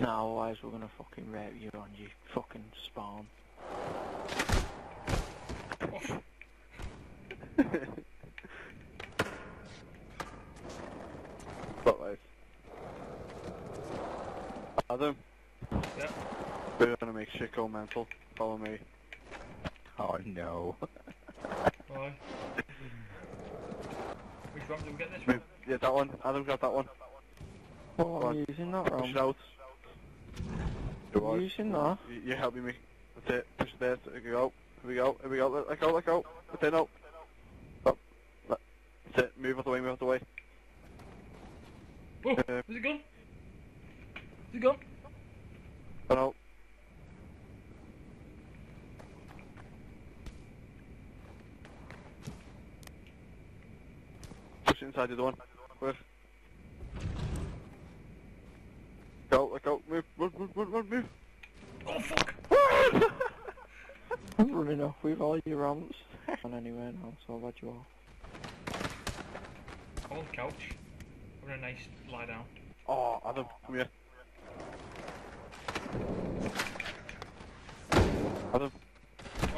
No, otherwise we're gonna fucking rape you on you fucking spawn. Spotlight. Adam. Yeah. We're gonna make shit go mental. Follow me. Oh no. Why? Which one? Did we get this one? Move. Yeah, that one. Adam got that one. What, Go I'm on. using that Push wrong. it out. It I'm was. using that. You, you're helping me. That's it. Push it there. Here we go. Here we go. Here we go. Let, let go. Let go. That's it. No. Stop. Let, that's it. Move out the way. Move out the way. Oh, Uh, is it gone? Is it gone? Oh no. Push it inside the other one. Quick. Go, let go, move, run, run, run, run, move. Oh fuck! I'm running off with all your ramps. on anywhere now, so I've had you off. I'm on the couch. Having a nice lie down. Oh, Adam, come here. Adam,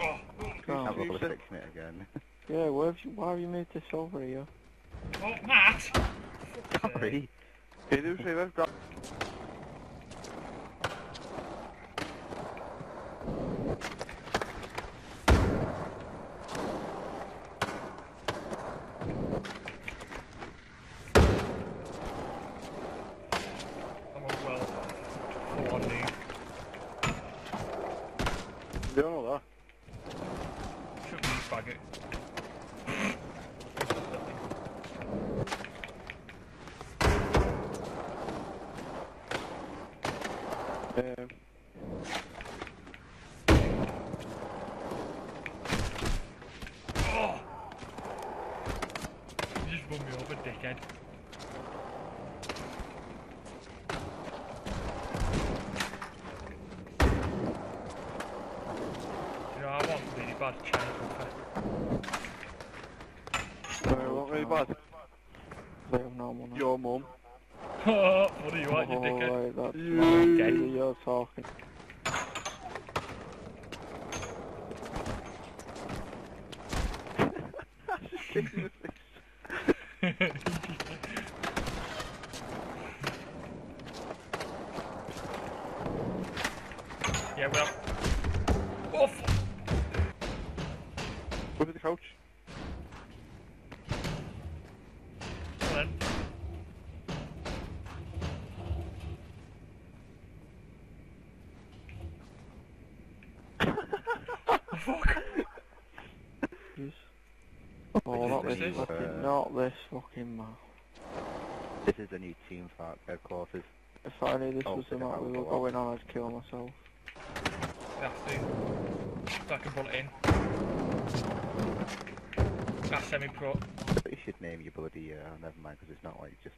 Oh! Oh, Have a look you at said- fixing it again. yeah, where have you, why have you moved this over here? Oh, Matt! Sorry. can you do a favour? Grab. I'm on well. On knee. You don't know that. Should be faggot. Um, Oh! You just me over, dickhead. You know, I want really bad China uh, what really bad? They have no money. Your mum. what are you at, you oh, dickhead? right, that's You- mine. Dead. You're talking. yeah, well. Oh, fuck. Over the couch. Come on. Fuck. Yes. Oh, not This this is, fucking, uh, not this fucking man. This is the new Team Park headquarters. If I knew this Oh, was the think I night we will were going on, I'd kill myself. Have to. So I can pull it in. That's semi-pro. You should name your bloody, uh, never mind, because it's not like just